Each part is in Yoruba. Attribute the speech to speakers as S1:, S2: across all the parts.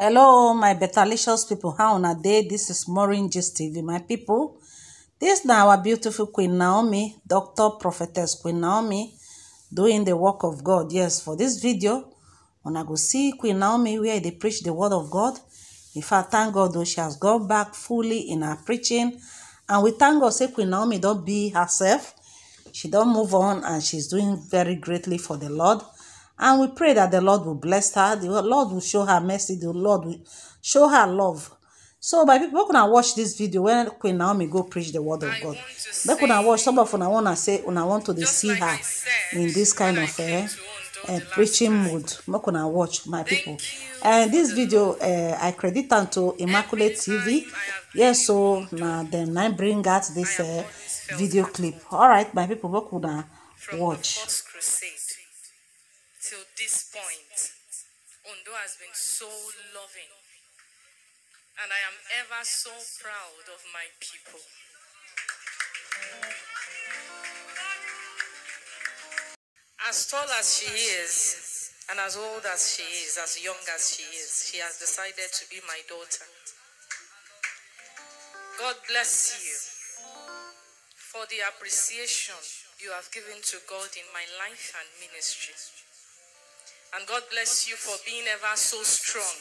S1: hello my betalicious people. How una dey? This is maureen gist tv my people. This na our beautiful queen naomi doctor prophetess queen naomi doing the work of god. Yes for this video una go see queen naomi where they preach the word of god. In fact thank god though she has gone back fully in her preaching. And we thank god say queen naomi don't be herself. She don't move on and she's doing very greatly for the lord and we pray that the Lord will bless her. The Lord will show her mercy. The Lord will show her love. So, my people, make una watch this video when Queen Naomi go preach the word of God. Make una watch. Some of una wanna say una want to see
S2: like
S1: her
S2: said,
S1: in this kind of
S2: came
S1: uh, uh, preaching mood. Make una watch, my people. And this video, uh, I credit am to Immaculate TV.
S2: I
S1: Yes, so na dem na bring out this uh, video clip. All right, my people, make una watch.
S2: Till this point, Ondo has been so loving. And I am ever so proud of my people. As tall as she is, and as old as she is, as young as she is, she has decided to be my daughter. God bless you for the appreciation you have given to God in my life and ministry. And God bless you for being ever so strong.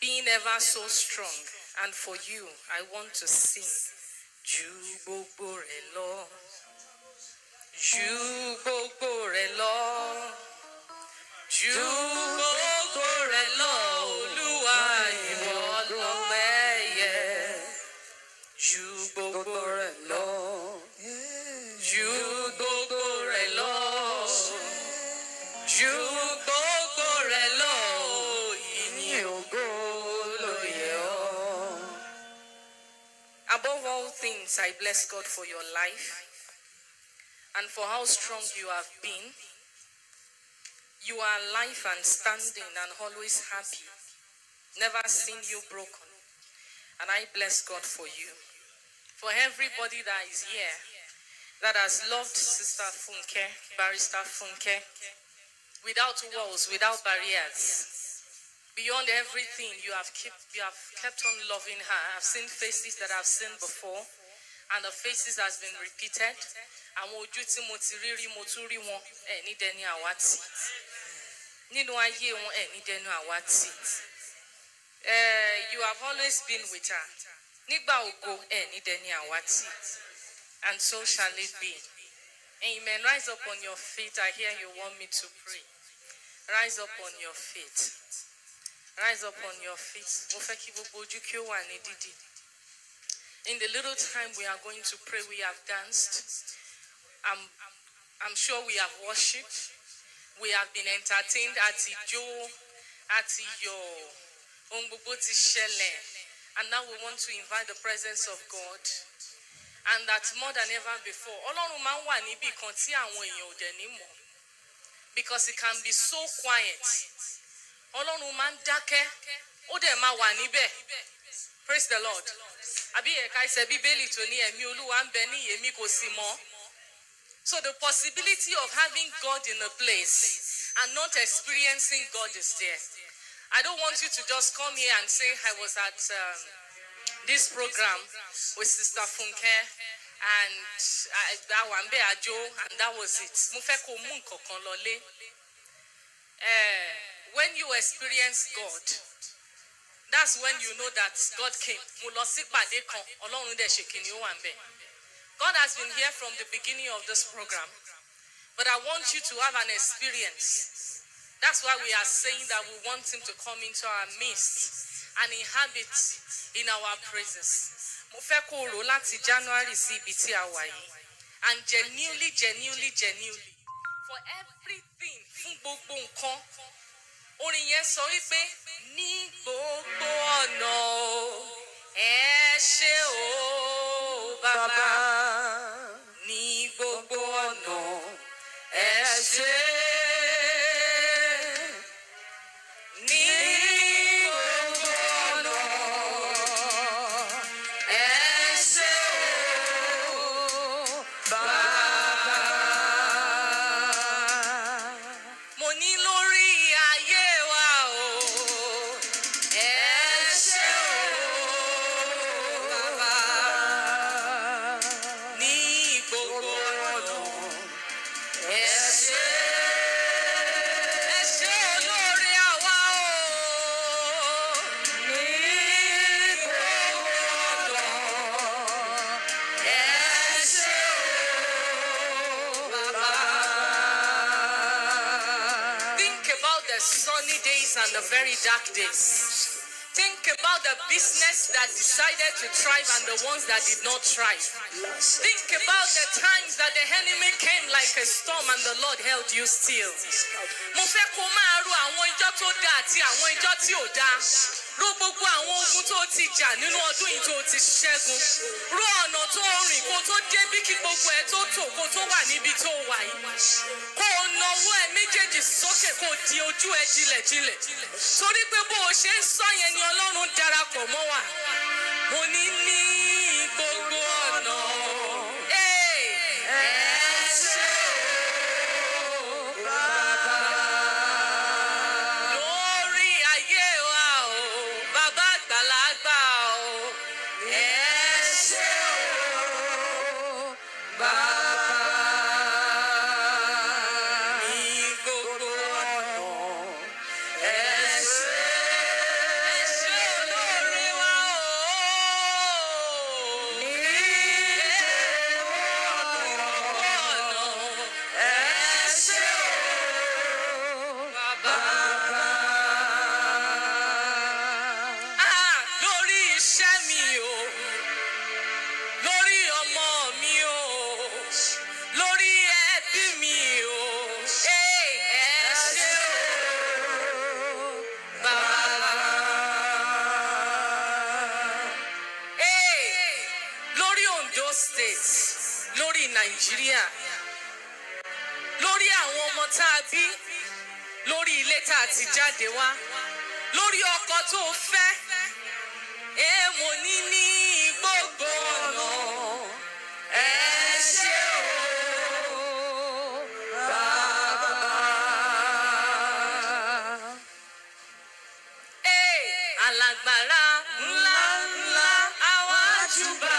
S2: Being ever so strong. And for you, I want to sing. Ju gbogbo rẹ̀ lọ. Ju gbogbo rẹ̀ lọ. Ju I bless God for your life and for how strong you have been. You are alive and standing and always happy. Never seen you broken. And I bless God for you. For everybody that is here that has loved Sister Funke, Barrister Funke, without walls, without barriers. Beyond everything, you have kept you have kept on loving her. I've seen faces that I've seen before, and the faces has been repeated. Àwọn ojú tí mo ti rí rí mo tún rí wọn ẹ̀ ní dẹni àwátì. Nínú ayé wọn ẹ̀ ní dẹni àwátì. You have always been with her. Nígbà ògo ẹ̀ ní dẹni àwátì. And so shall it be. Amen. Rise up on your feet. I hear you want me to pray. Rise up on your feet. Rise up on your feet. Mo fẹ́ kí gbogbo ojú kí ó wà ní dídì. In the little time we are going to pray, we have danced. I'm, I'm sure we have worshipped. We have been entertained àti jó, àti yọ̀. And now we want to invite the presence of God. And that more than ever before. Wà. Because it can be so quiet. Wà. Praise the Lord. So the possibility of having God in a place and not experiencing God is there. I don't want you to just come here and say I was at um, this program with Sister Funke and I, I wambe ajo and that was it. Eh, when you experience God, that's when you know that God came. Mo lọ sí pàdé kan, Ọlọ́run dẹ̀ ṣe kìnìún wà ń bẹ̀. God has been here from the beginning of this program. But I want you to have an experience. That's why we are saying that we want Him to come into our midst and inhabit in our presence. Mo fẹ́ kó o rò láti January sí ibi tí a wà yìí. And genuinely, genuinely, genuinely. For everything, fún gbogbo nǹkan. Orin yẹn sọ wípé ní gbogbo ọ̀nà o, ẹ ṣé o bàbá ní gbogbo ọ̀nà ẹ ṣé. Ní very dark days. Think about the business that decided to thrive and the ones that did not thrive. Think about the times that the enemy came like a storm and the Lord held you still. Ro gbogbo àwọn ogun tó ti jà nínú ọdún yìí tó ti ṣẹ́gun. Ro ọ̀nà tó rìn kó tó débí kí gbogbo ẹ̀ tó tò kó tó wà níbi tó wà yìí. Kó o nawọ́ ẹ méjèèjì sókè kó o di ojú ẹ jilẹ̀jilẹ̀. Torí pé bó o ṣe ń sọ yẹn ni Ọlọ́run darapọ̀ mọ́ wa. Mo ní ní tó fẹ́. Ẹ mo ní ní gbogbo ọ̀nà. Ẹ ṣé o, bàbá. Ee, alágbára ńlá ńlá àwa júbà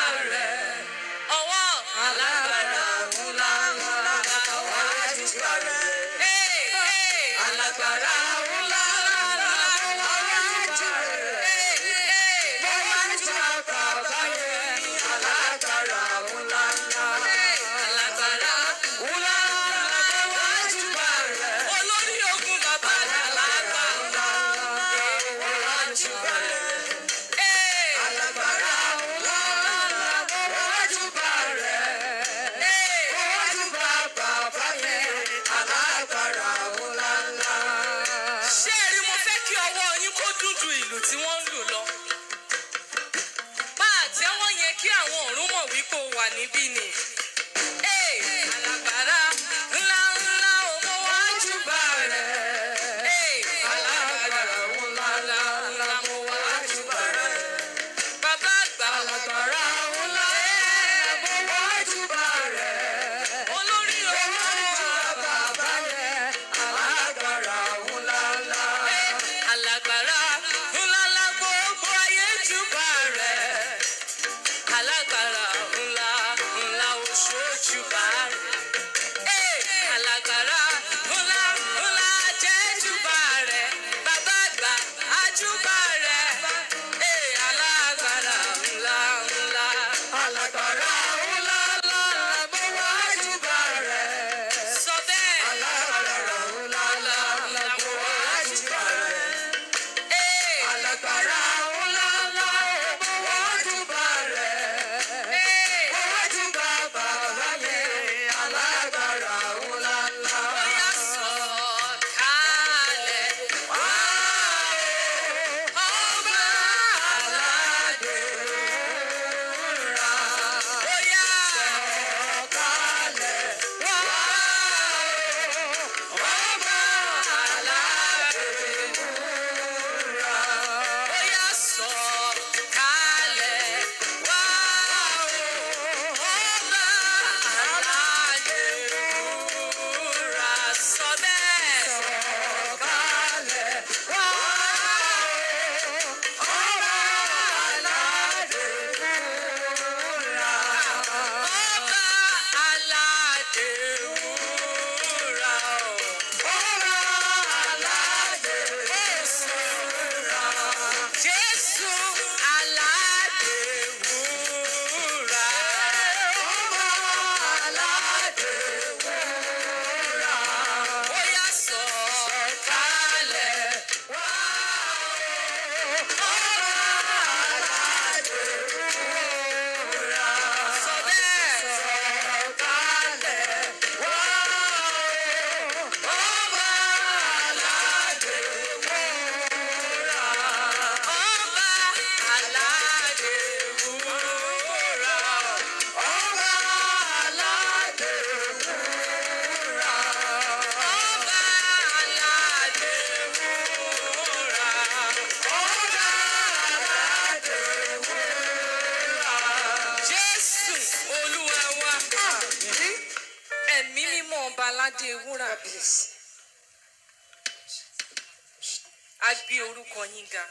S2: gbé orúkọ yín ga.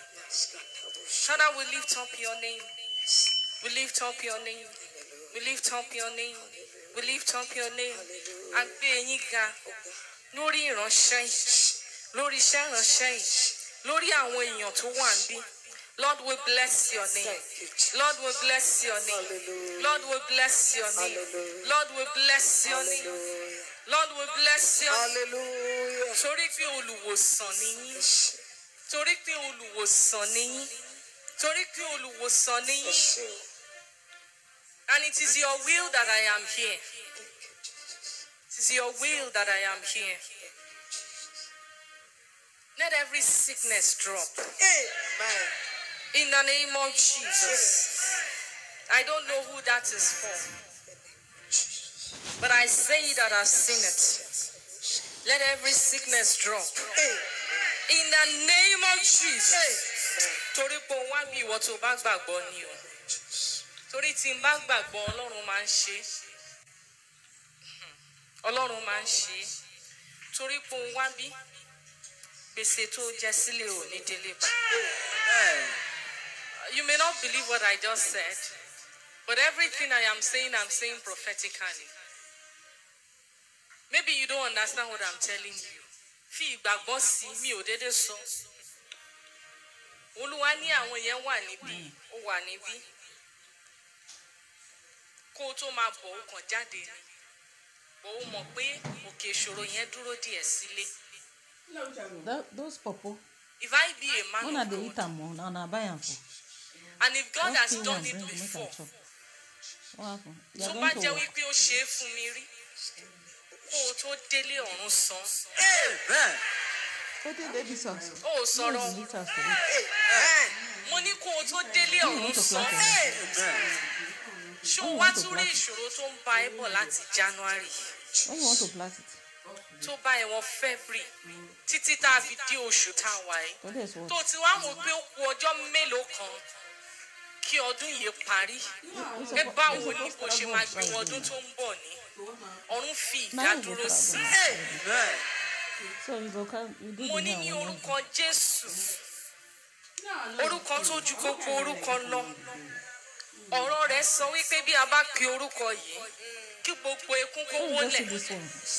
S2: Father we lift up your name. We lift up your name. We lift up your name. We lift up your name. A gbé yín ga. Lórí ìránṣẹ́ yìí lórí iṣẹ́ ìránṣẹ́ yìí lórí àwọn èèyàn tó wà níbí. Lord we bless your name. Lord we bless your name. Lord we bless your name. Lord we bless your name. Lord we bless your name. Torí pé olùwòsàn ni yín torí pé olùwòsàn ni yín. Torí pé olùwòsàn ni yín. And it is your will that I am here. It is your will that I am here. Let every sickness drop.
S3: Amen.
S2: in the name of Jesus. I don't know who that is for. But I say that I've seen it. Let every sickness drop in the name of Jesus. torí pé wá bí ìwọ tó bá gbàgbọ́ ni o torí tí n bá gbàgbọ́ ọlọ́run máa ń ṣe ọlọ́run máa ń ṣe torí pé wá bí gbèsè tó jẹ sílẹ̀ ò ní délé bá. You may not believe what I just said, but everything I am saying, I'm saying prophetically. Maybe you don't understand what I'm telling you. Fi ìgbàgbọ́ sí mi ò dédé sọ. Olúwa ní àwọn yẹn wà níbí, ó wà níbí. Kó o tó máa bọ̀ ó kàn jáde ni. Bọ̀ ó mọ̀ pé òkè ìṣòro yẹn dúró díẹ̀ sílé.
S1: Tho- those purple
S2: If I be a man
S1: una dey eat am o na una buy am for
S2: and if God has done it before, tó bá jẹ́ wípé ó ṣe é fún mi rí, kó o tó délé ọ̀run san.
S1: Wetin dey this house
S2: Ó sọ̀rọ̀. Mo ní kó o tó délé
S1: you
S2: ọ̀run san. Ṣé o wá tún rí ìṣòro tó ń ba ẹ́ bọ̀ láti January? tó bá ẹ̀wọ̀n February títí tá a fi dé oṣù tá a wà yìí. tó ti wá wò pé ó ku ọjọ́ mélòó kan kí ọdún yìí parí pé báwo ni kò ṣe máa gbé ọdún tó ń bọ̀ ní ọ̀run fi ìdádúró sí. mo
S1: the
S2: ní orúkọ Jésù. Orúkọ tó ju gbogbo orúkọ lọ. Ọ̀rọ̀ rẹ̀ sọ wípé bí a bá pe orúkọ yìí kí gbogbo ekún kó wólẹ̀.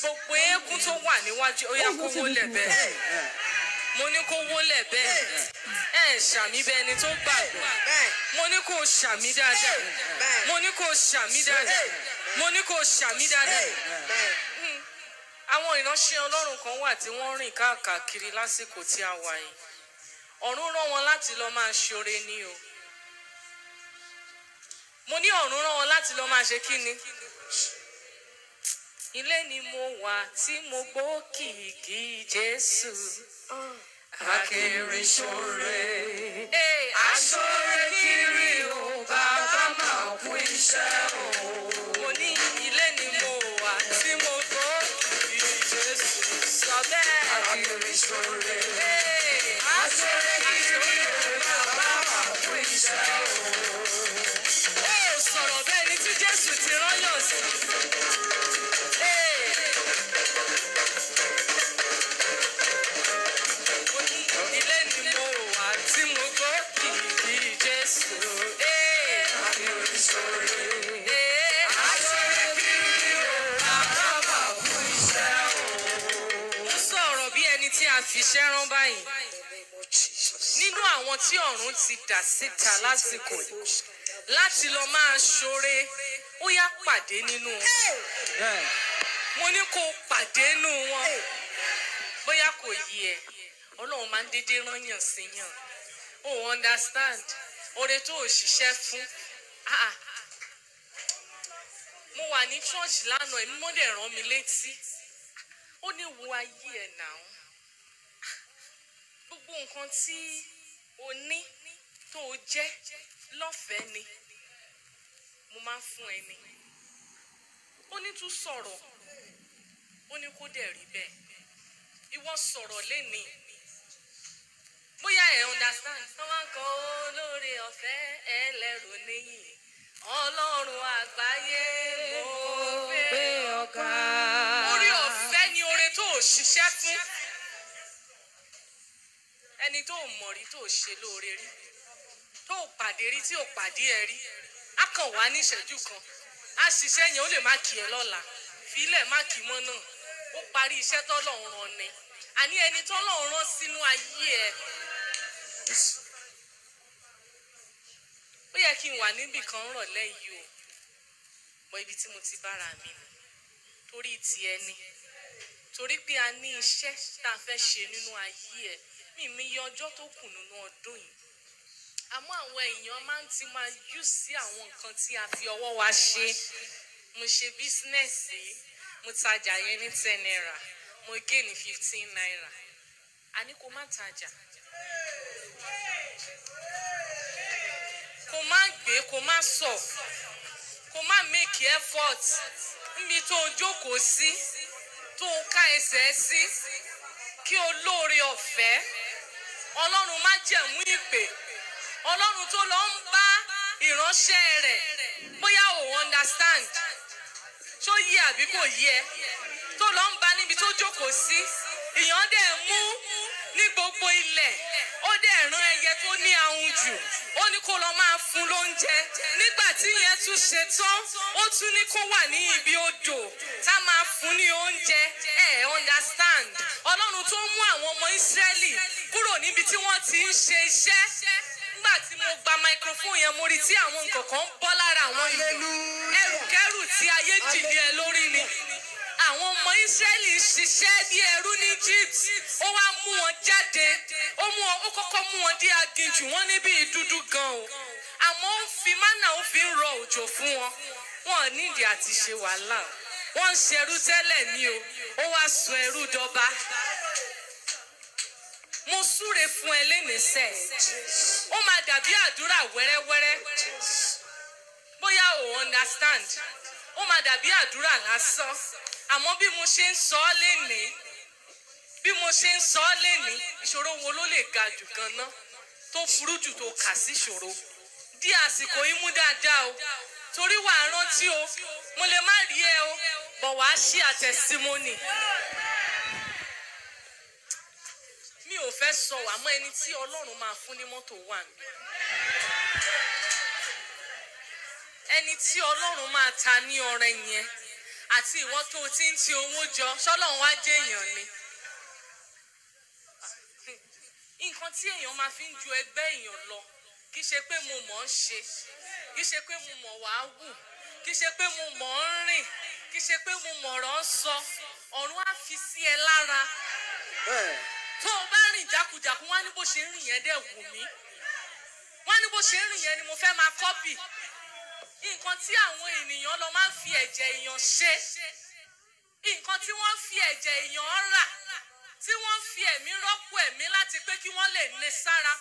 S2: gbogbo eékún tó wà níwájú ó yá kó wólẹ̀ bẹ́ẹ̀. Mo ní kó wólẹ̀ bẹ́ẹ̀. Ẹ ṣàmì bẹ́ẹ̀ ni tó gbàgbọ́. Mo ní kó ṣàmì dáadáa. Mo ní kó ṣàmì dáadáa. Mo ní kó ṣàmì dáadáa. Àwọn ìránṣẹ́ ọlọ́run kan wà tí wọ́n rìn káàkiri lásìkò tí a wà yìí. Ọ̀run rán wọn láti lọ máa ṣoore ní o. Mo ní ọ̀run rán wọn láti lọ máa ṣe kí ni ilé ni mo wà tí mo gbọ́ kìkì jésù akéré ṣoore. Ee, aṣoore kiri o bàbá máa kú iṣẹ́ o. mo ní ilé ni mo wà tí mo gbọ́ kìkì jésù sọ bẹ́ẹ̀. akéré ṣoore. Ee, aṣoore kiri o bàbá máa kú iṣẹ́ o. ó sọ̀rọ̀ bẹ́ẹ̀ ni tí jésù ti rán yàn sí. Rán báyìí. Nínú àwọn tí ọ̀run ti dà síta lásìkò yìí, láti lọ máa ṣoore, ó yá pàdé nínú. Mo ní kó pàdé nínú wọn. Bóyá kò yí ẹ ọlọ́run máa ń dédé rányàn sí yàn. Ò understand? Oore tó o ṣiṣẹ́ fún. Mo wà ní church lánàá èmi mọ́ dẹ̀ rán mi létí. Ó ní wo ayé ẹ̀ náà gbogbo nǹkan tí o ní tó o jẹ́ lọ́fẹ̀ẹ́ ni mo máa ń fún ẹ ní ó ní tún sọ̀rọ̀ ó ní kó dẹ̀ rí bẹ́ẹ̀. Ìwọ sọ̀rọ̀ lénìí. Bóyá ẹ̀ understand. Wọ́n kọ olóore ọ̀fẹ́ ẹlẹ́rù níyì. Ọlọ́run àgbáyé mo gbé ọ̀gá. orí ọ̀fẹ́ ṣiṣẹ́ fún ẹni tó mọ̀ rí tó ṣe lóore rí tó pàdé rí tí ò pàdé ẹ rí á kàn wá ní ìṣẹ́jú kan á ṣiṣẹ́ yẹn ó lè má kí ẹ lọ́la fílẹ̀ má kí mọ́ náà. Ó parí iṣẹ́ tọ́lọ́run rán ni. Àní ẹni tọ́lọ́run rán sínú ayé ẹ. Ó yẹ kí n wà níbì kan rọ̀lẹ́ yìí o mọ ibi tí mo ti bára mi torí tiẹ̀ ni torí pé a ní iṣẹ́ tá a fẹ́ ṣe nínú ayé ẹ̀ mi mi yọ ọjọ́ tó kù nínú ọdún yìí. Àmọ́ àwọn èèyàn máa ń ti máa yú sí àwọn nǹkan tí a fi ọwọ́ wa ṣe. Mo ṣe bísínẹ́sì mo tajà yẹn ní ten naira mo gé ní fifteen naira. A ní kó má tajà. Kó má gbé kó má sọ kó má make effort. Níbi tó o jókòó sí tó o ká ẹsẹ̀ sí kí o ọ̀fẹ́ ọlọ́run májẹ̀mú ìpè. Ọlọ́run tó lọ ń bá ìránṣẹ́ rẹ̀. Bóyá o understand. Ṣó yé àbí kò yé ẹ? Tó lọ ń bá níbi tó jókòó sí. Ìyàn dẹ̀ mú ní gbogbo ilẹ̀ ó dẹ̀ rán ẹyẹ tó ní ahun jù. Ó ní kó lọ máa fún lóúnjẹ. Nígbà tí ìyẹn tún ṣe tán ó tún ní kó wà ní ibi odò tá máa fún ní oúnjẹ. Ẹ understand. Ọlọ́run tó mú àwọn ọmọ ìsírẹ́lì kúrò níbi tí wọ́n ti ń ṣe iṣẹ́. Nígbà tí mo gba microphone yẹn mo rí tí àwọn nǹkan kan ń bọ́ lára àwọn èèyàn ẹrùkẹ́rù tí ayé dìde ẹ lórí ni àwọn ọmọ Ísírẹ́lì ṣiṣẹ́ bí ẹrú ní Egypt. Ó wá mú wọn jáde. Ó mú wọn ó kọ́kọ́ mú wọn dé aginjù. Wọn níbi ìdúdú gan o. Àmọ́ ó fi mánà ó fi ń rọ òjò fún wọn. Wọn ò nídìí àti ṣe wàhálà. Wọn ń ṣerú tẹ́lẹ̀ ní o. Ó wá sọ ẹrú dọba. Mo súre fún ẹ lénìísẹ ó máa dàbí àdúrà wẹ́rẹ́wẹ́rẹ́. Bóyá o understand. Ó máa dàbí àdúrà lásán àmọ́ bí mo ṣe ń sọ ọ́ lénìí bí mo ṣe ń sọ ọ́ lénìí ìṣòro wo ló lè ga jù ganan tó burú jù tó kà sí ìṣòro. Dí àsìkò yìí mú dáadáa o. Torí wàá rántí o. Mo lè má rí ẹ o bọ̀ wá ṣí àtẹ̀símọ́nì. mi ò fẹ́ sọ àmọ́ ẹni tí ọlọ́run máa fún ní mọ́tò wà mí. ẹni tí ọlọ́run máa ta ní ọrẹ yẹn àti ìwọ tó o ti ń ti owó jọ ṣọlọ́run wá jẹ́ èèyàn ni. nǹkan tí èèyàn máa fi ń ju ẹgbẹ́ èèyàn lọ kì í ṣe pé mo mọ̀ ọ́n ṣe kì í ṣe pé mo mọ̀ wá wù kì í ṣe pé mo mọ̀ ọ́n rìn kì í ṣe pé mo mọ̀ ọ̀rọ̀ sọ ọ̀run á fi sí ẹ lára. Tó o bá rìn jákujàku wá ní bó ṣe ń rìn yẹn dẹ̀ wù mí. Wọ́n ní bó ṣe ń rìn yẹn ni mo fẹ́ máa kọ́pì nǹkan tí àwọn ènìyàn lọ máa ń fi ẹ̀jẹ̀ èèyàn ṣe. Nǹkan tí wọ́n fi ẹ̀jẹ̀ èèyàn rà tí wọ́n fi ẹ̀mí rọ́pò ẹ̀mí láti pé kí wọ́n lè ní sára.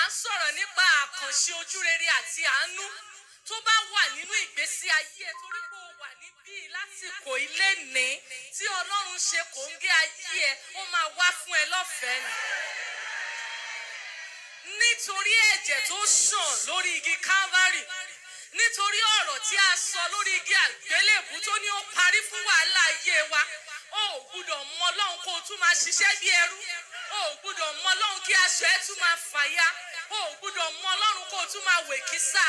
S2: À ń sọ̀rọ̀ nípa àkànṣe ojúrere àti àánú. Tó bá wà nínú ìgbésí ayé ẹ torí o wà níbí lásìkò ilé ní tí ọlọ́run ṣe kò ń gé ayé ẹ ó máa wá fún ẹ lọ́fẹ̀ẹ́ ni. Nítorí ẹ̀jẹ̀ tó ṣàn lórí igi Calvary nítorí ọ̀rọ̀ tí a sọ lórí igi àgbélébù tó ní ó parí fún wàhálà ayé wa ó gbúdọ̀ mọ Ọlọ́run kó o tún máa ṣiṣẹ́ bí ẹrú. Ó gbúdọ̀ mọ Ọlọ́run kí aṣọ ẹ tún máa fàya. Ó gbúdọ̀ mọ Ọlọ́run kó o tún máa wè kísà.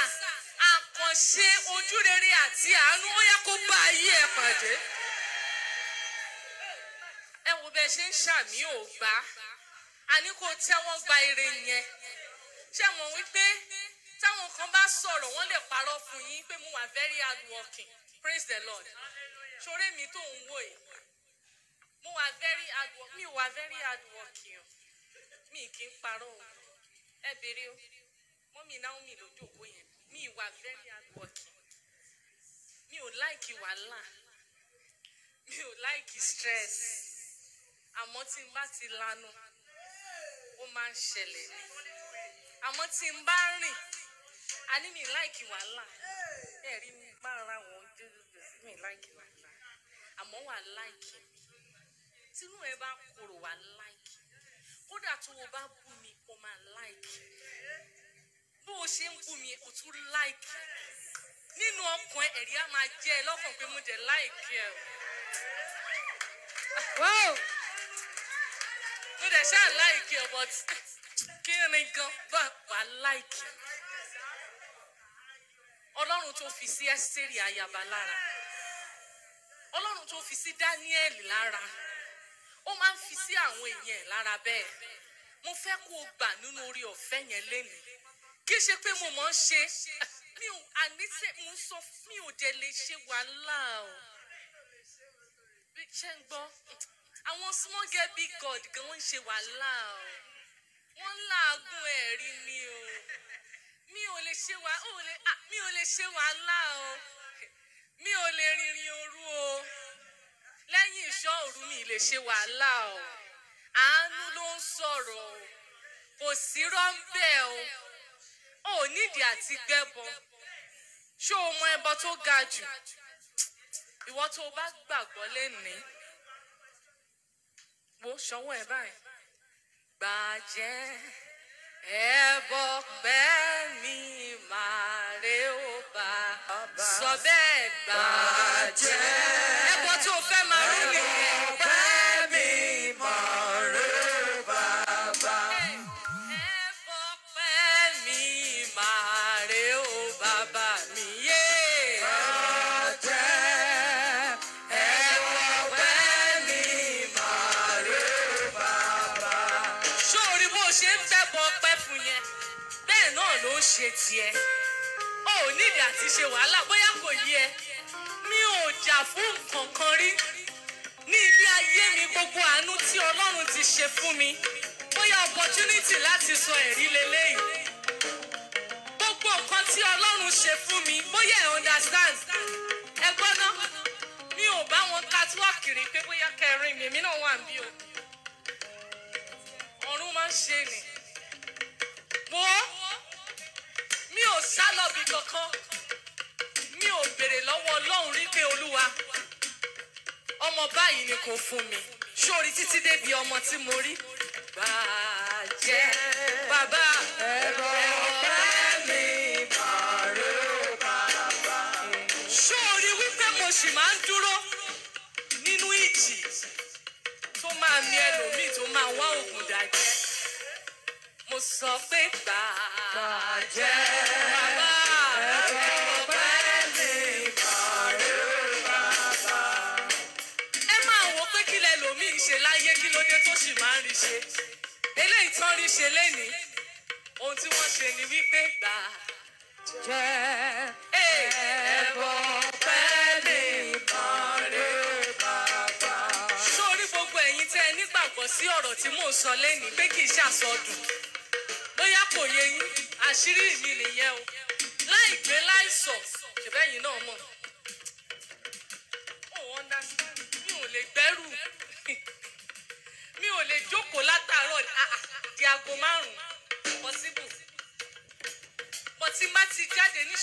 S2: Àkànṣe ojúrere àti àánú ó yẹ kó bá ayé ẹ pàdé. Ẹ wo bẹ ṣe ń ṣàmì ò gbà. Kò tẹ́wọ́ gba ire yẹn. Ṣé mo wí pé táwọn kan bá sọ̀rọ̀ wọ́n lè parọ́ fún yín pé mo wà very hard working praise the lord. Ṣoré mi tó ń wò yìí mo wà very hard working mi wà very hard working o. Mi kì í parọ́ o. Ẹ béèrè o. Mọ́mí Naomi ló jókòó yẹn. Mi wà very hard working mi ò láìkì wàhálà. Mi ò láìkì stress. Àmọ́ tí n bá ti lanu ó máa ń ṣẹlẹ̀ ni. Àmọ́ tí n bá rìn àní mi láìkì wàhálà. Ẹ rí mi gbára wọn jẹjẹrẹ mi láìkì wàhálà. Àmọ́ wà láìkì mi. Tínú ẹ bá korò wà láìkì kódà tó o bá bú mi o máa láìkì bó o ṣe ń bú mi o tún láìkì nínú ọkàn ẹ ẹ̀rí á máa jẹ́ ẹ lọ́kàn pé mo jẹ́ láìkì ẹ o. Ó dẹ̀ ṣáà láìkí ẹ̀ but kí ni gan bá wà láìkí ọlọ́run tó fi sí ẹ́sítérì ayaba lára. Ọlọ́run tó fi sí dáníẹ́lì lára. Ó máa ń fi sí àwọn èèyàn lára bẹ́ẹ̀. Mo fẹ́ kó o gbà nínú orí ọ̀fẹ́ yẹn lénìí. Kì í ṣe pé mo mọ̀ ń ṣe. Mi ò àníṣe mo ń sọ mi ò dẹ̀ lè ṣe wàhálà o. Ṣe ń gbọ́? Àwọn small girl big god gan wọ́n ń ṣe wàhálà o. Wọ́n ń làágùn ẹ̀rí ni o mi ò lè ṣe wà ó lè ah, mi ò lè ṣe wàhálà o. Mi ò lè rìnrìn òru o. Lẹ́yìn ìṣọ́ òru mi lè ṣe wàhálà o. Àánú ló ń sọ̀rọ̀ o. Kò sí rọ́ńbẹ́ o. Ò nídìí àti gbẹ́bọ. Ṣé o mọ ẹbọ tó ga jù? Ìwọ tó o bá gbàgbọ́ lénìí wo ṣọwọ́ ẹ báyìí. Gbàjẹ́ ẹbọ mi máa rè ó sọ bẹ́ẹ̀ gbàjẹ́ ẹbọ tó o fẹ́ máa rú
S3: mi
S2: ṣe tiẹ̀. O ò nídìí àti ṣe wàhálà bóyá kò yí ẹ. Mi ò jà fún nǹkan kan rí. Ní ilé ayé mi gbogbo àánú tí ọlọ́run ti ṣe fún mi bóyá opportunity láti sọ ẹ̀rí leléyìí gbogbo nǹkan tí ọlọ́run ṣe fún mi bóyá ẹ understand. Ẹ gbọ́dọ̀ mi ò bá wọn catwalk rí pé bóyá kẹrin mi èmi náà wà ń bí o. Ọ̀run máa ń ṣe ni. Kankan. Mi ò béèrè lọ́wọ́ Ọlọ́run rí pé Olúwa ọmọ báyìí ni kò fún mi. Sórí títí débi ọmọ tí mo rí. Bàjẹ́ bàbá
S3: Ẹ̀rọ pẹ́ mi rè bàbá.
S2: sórí wípé mo sì máa ń dúró nínú ìjì tó máa mi ẹlòmíì tó máa wá òògùn dàjẹ́. Mo sọ pé gbàjẹ́ bàbá ṣe láyé kí ló dé tó sì máa ń rí ṣe. Eléyìí tán rí ṣe lénìí. Ohun tí wọ́n ṣe ni wípé gbà.
S3: Jẹ́
S2: Ee,
S3: ẹ̀wọ̀ pẹ́ mi máa rè bàbá.
S2: sórí gbogbo ẹ̀yin tẹ́ ẹ nígbàgbọ́ sí ọ̀rọ̀ tí mò ń sọ lénìí pé kì í ṣàsọdùn bóyá kò yé yín àṣírí mi nìyẹn o láìpẹ́ láìsọ̀ ṣèbẹ́yìn náà mọ̀ possible ti má ti jáde ní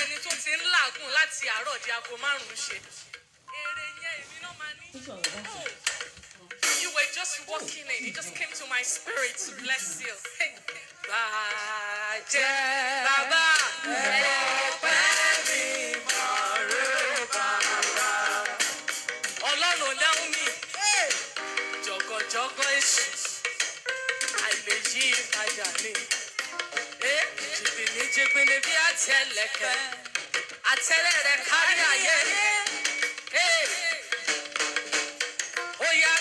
S2: ẹni tó ti láti di ṣe èrè yẹn èmi ní. Oh, you were just walking in. It just came to my spirit to bless you. Bàjẹ́ bàbá yí padà ni. Eh, Jìbìnì jìbìnì bí àtẹlẹkẹ. Àtẹlẹ rẹ̀ kárí ayé. Ó yá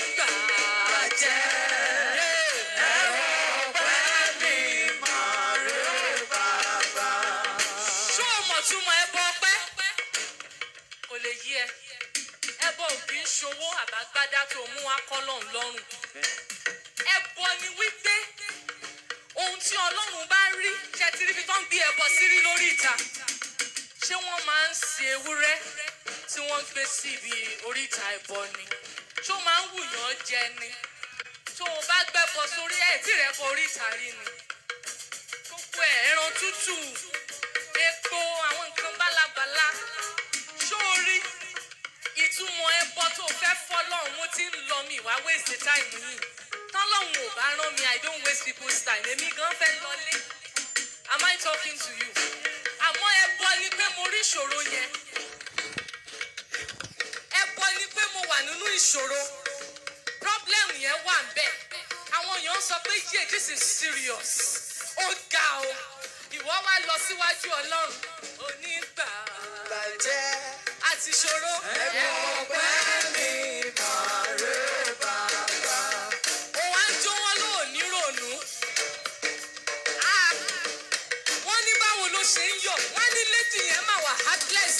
S2: ṣòwò àbágbádá tó mú akọ́lọ́hún lọ́rùn ẹbọ ni wípé tí ọlọ́run bá rí ṣe ti ríbi tó ń gbé ẹbọ sí rí lórí ìta? Ṣé wọ́n máa ń sin ewúrẹ́ tí wọ́n gbé sí ibi orí ìta ẹbọ ni? Ṣó máa ń wùyàn jẹ ni? Tó o bá gbẹ́bọ sórí ẹ̀ tí rẹ̀ bọ orí ìta rí ni? Gbogbo ẹ̀ ẹran tútù epo àwọn nǹkan bálabàla. Sórí ìtumọ̀ ẹbọ tó fẹ́ fọlọ́run mo ti ń lọ mi wá waste time yìí tọ́lọ́run ò mi i don't waste people's time. Èmi gan fẹ́ lọlé am i talking to you? Àmọ́ ẹbọ ni pé mo rí ìṣòro yẹn. Ẹbọ ni pé mo wà nínú ìṣòro. Problem yẹn wà ń bẹ̀. Àwọn èèyàn sọ pé yé this is serious. Ó ga o. Ìwọ wá lọ síwájú ọlọ́run. Onígbà
S3: bàjẹ́.
S2: àti ṣòro
S3: Ẹ̀bùn ọpẹ́ mi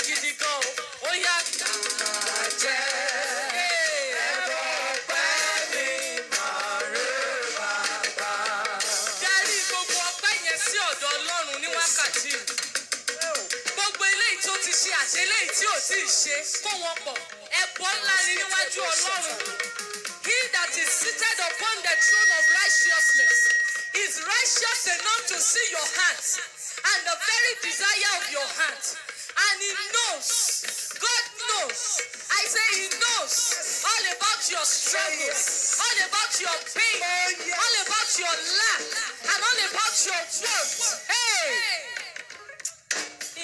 S2: gidi gan o ó yá. Hey.
S3: Ẹ̀bùn ọpẹ́ mi máa rè bàbá.
S2: darí gbogbo ọpẹ́ yẹn sí ọ̀dọ̀ ọlọ́run ní wákàtí gbogbo eléyìí tó ti he that is seated upon the throne of righteousness is righteous enough to see your heart and the very desire of your heart he knows God knows I say he knows all about your struggles all about your pain all about your lack and all about your worth. Hey!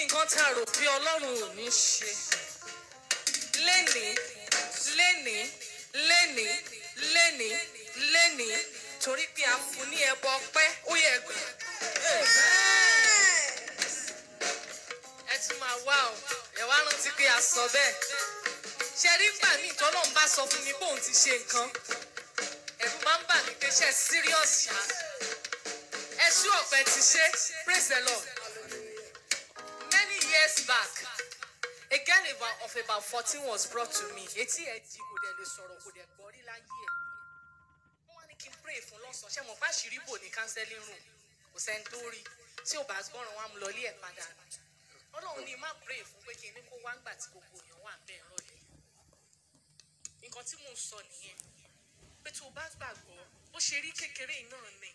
S2: nǹkan tá a rò pé ọlọ́run ò ní ṣe lénìí lénìí lénìí lénìí lénìí a fún ní ẹbọ ọpẹ́ ó yẹ gbà. Wá o ẹ wá rántí pé a sọ bẹ́ẹ̀. Ṣe rí gbà mí tọ́lọ́run bá sọ fún mi òun ti ṣe nǹkan? Ẹ̀rù máa ń bà mí pé ṣe serious ṣá? Ẹ ṣú ọ̀pẹ ti ṣe. Praise the lord. Many years back a girl of about fourteen was brought to me. Etí ẹ̀ di kò dẹ̀ lè sọ̀rọ̀ kò dẹ̀ gbọ́ rí láyé ẹ̀. Wọ́n wá ní kí n pray fún lọ́sàn-án. Ṣé mo bá ṣírí bò ní counseling room? Kò sẹ́ni tó rí. Tí ò bá gbọ́ràn wá mu lọ ilé ẹ̀ padà ọlọ́run ní má pray fún pé kí n ní kó wá ń gbà tí gbogbo èèyàn wà bẹ́ẹ̀ rọ̀lẹ́ nǹkan tí mò ń sọ nìyẹn. Pé tó o bá gbàgbọ́ bó ṣe rí kékeré yìí náà ni.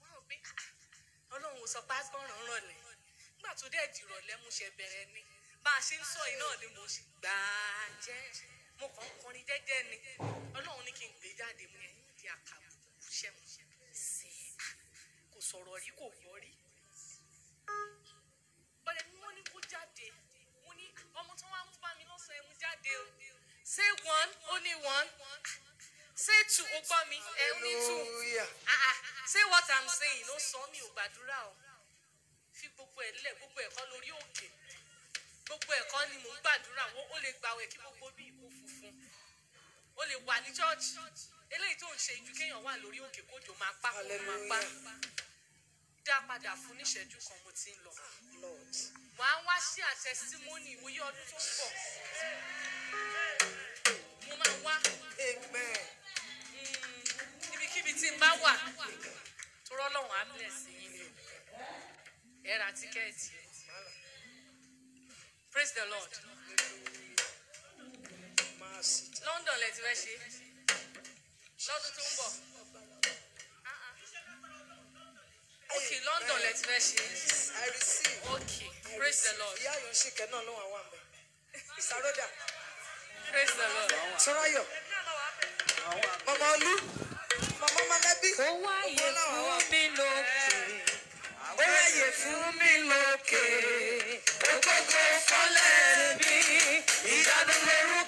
S2: Wọ́n rò pé "Ah, ọlọ́run ò sọ pé agbọ́ràn rọ̀lẹ́. Nígbà tó dẹ̀ dìrọ̀lẹ́ mo ṣe bẹ̀rẹ̀ ni. Bá a ṣe ń sọ yìí náà ni mo ṣe gbà á jẹ́. Mo kàn ń kọrin jẹ́jẹ́ ni. Ọlọ́run ní kí n gbé jáde mo yẹn ní àkàbùkù ṣẹ́ mo ṣe ah, kò sọ̀rọ̀ rí kò gbọ́ rí bọ́lẹ̀ ni wọ́n ní kó jáde mo ní ọmọ tó wá mú bá mi lọ́sàn-án ẹ̀ mú jáde o. Say one only one. Say two ó gbọ́ mi ẹ̀ ó ní two ah ah. Say what i'm saying ó sọ mi ò gbàdúrà o. Fi gbogbo ẹ̀ lẹ̀ gbogbo ẹ̀kọ́ lórí òkè. Gbogbo ẹ̀kọ́ ni mò ń gbàdúrà. Wọ́n ó lè gbàwẹ̀ kí gbogbo bí ìkó funfun. Ó lè wà ní church. Eléyìí tó ń ṣe ju kéèyàn wà lórí òkè kójò máa pa kó máa pa dá padà fún níṣẹ́jú kan mo ti ń lọ
S3: Lord.
S2: wà á wá sí àtẹsítímọ́nì ìwòye ọdún tó ń bọ̀. Mo máa wá.
S3: Amen.
S2: mm, ibikíbi tí n bá wà tó rọ́lọ́wọ́n á yín ni ẹ ra tíkẹ́ẹ̀tì. Praise the lord. London lẹ ti fẹ́ ṣe. Lọ́dún tó ń bọ̀ ok london lẹ ti fẹ́ ṣe
S3: I receive.
S2: ok praise the lord
S3: Ìyá yóò ṣì kẹ́ náà ló wà wà mẹ́. Ìsàròdà.
S2: praise the lord.
S3: Sọ́ráyọ̀. Mama Olú. Mama Mọ́lẹ́bí.
S2: ó wáyé fún mi lókè.
S3: Ó ráyè fún mi lókè. Ògógó fọ́lẹ̀ mi. Ìyanu lórí